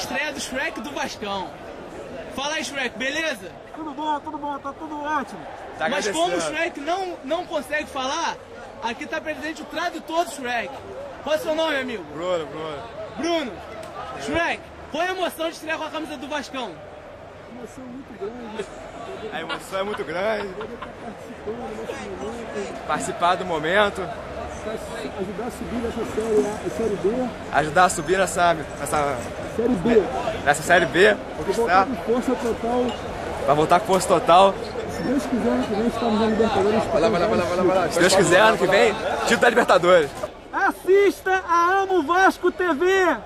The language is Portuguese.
estreia do Shrek do Vascão. Fala aí, Shrek, beleza? Tudo bom, tudo bom, tá tudo ótimo. Tá Mas como o. Shrek não, não consegue falar, aqui tá presente o tradutor do Shrek. Qual é o seu nome, amigo? Bruno, Bruno. Bruno. Shrek, qual é a emoção de estrear com a camisa do Vascão? Emoção muito grande. A emoção é muito grande. Poder estar participando nesse momento, Participar do momento, ajudar a subir nessa série, A, a série B, ajudar a subir nessa, nessa, série B. nessa série B, Voltar conquistar, com força total. pra voltar com força total. Se Deus quiser, ano que vem estamos na Libertadores. Vai lá, vai lá, vai lá, vai lá, vai lá. Se Deus quiser, ano que vem, título da Libertadores. Assista a Amo Vasco TV!